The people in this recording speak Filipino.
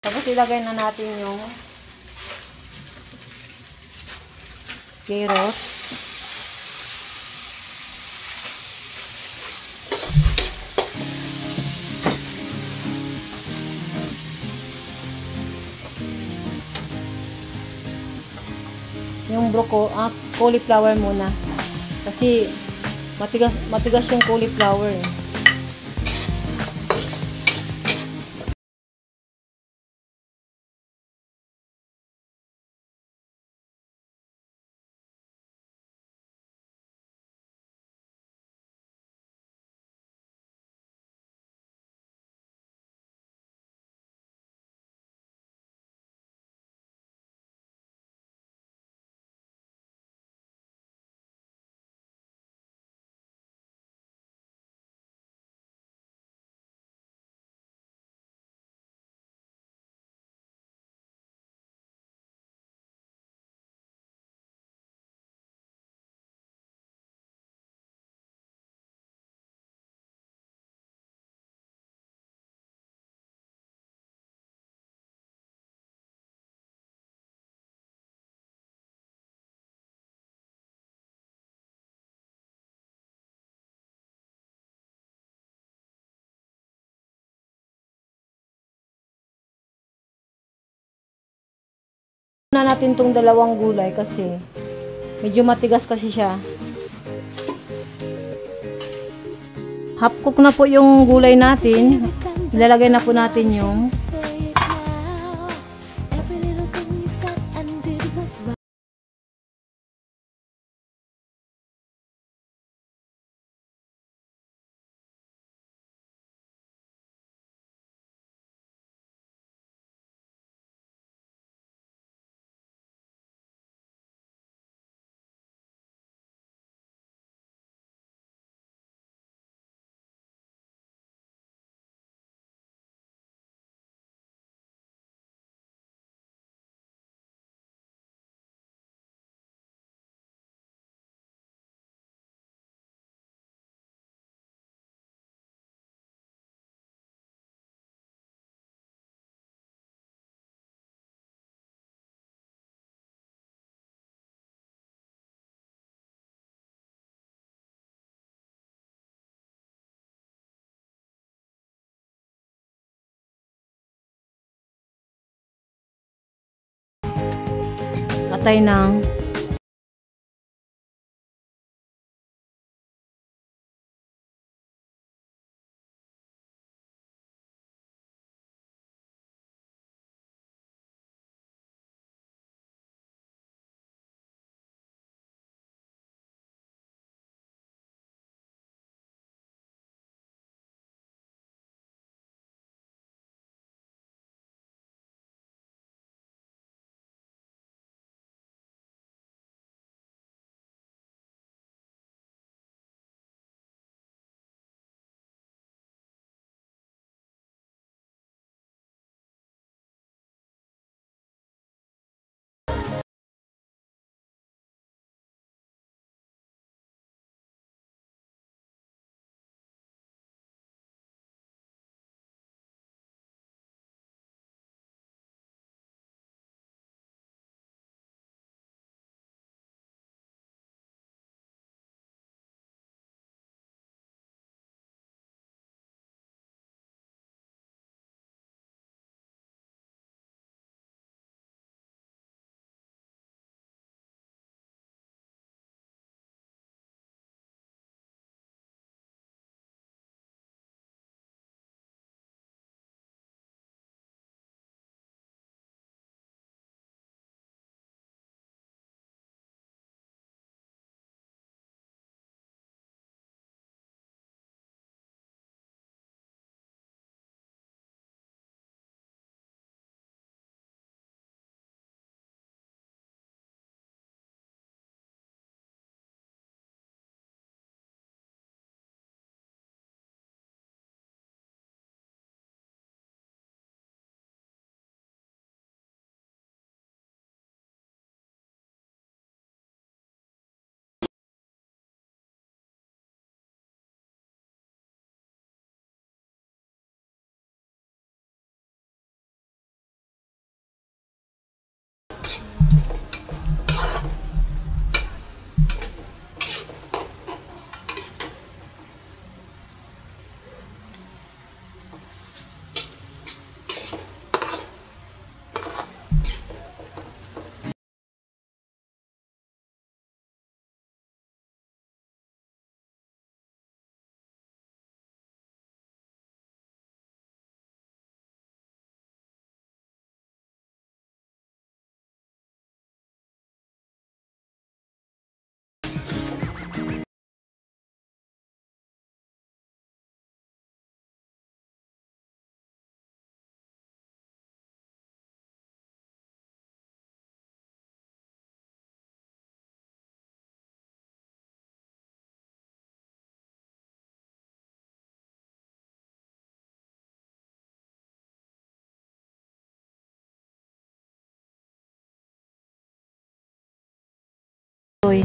Tapos ilagay na natin yung carrot. Yung broko, ah, cauliflower muna. Kasi matigas matigas yung cauliflower. Eh. Na natin tong dalawang gulay kasi medyo matigas kasi siya. Half cook na po yung gulay natin. Ilalagay na po natin yung patay ng 对